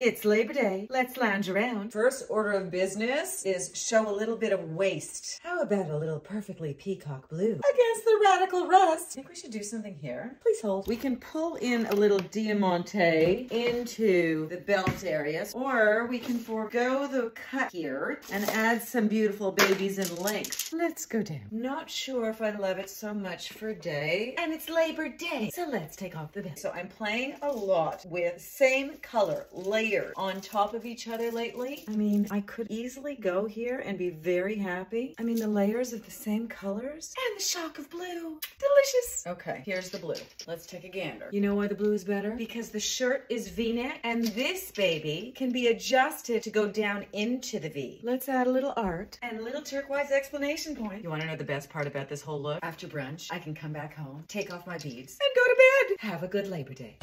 It's Labor Day. Let's lounge around. First order of business is show a little bit of waist. How about a little perfectly peacock blue against the radical rust? I think we should do something here. Please hold. We can pull in a little diamante into the belt areas, or we can forego the cut here and add some beautiful babies in length. Let's go down. Not sure if I love it so much for day, and it's Labor Day, so let's take off the belt. So I'm playing a lot with same color, on top of each other lately. I mean, I could easily go here and be very happy. I mean, the layers of the same colors and the shock of blue. Delicious. Okay, here's the blue. Let's take a gander. You know why the blue is better? Because the shirt is V-neck and this baby can be adjusted to go down into the V. Let's add a little art and a little turquoise explanation point. You want to know the best part about this whole look? After brunch, I can come back home, take off my beads, and go to bed. Have a good Labor Day.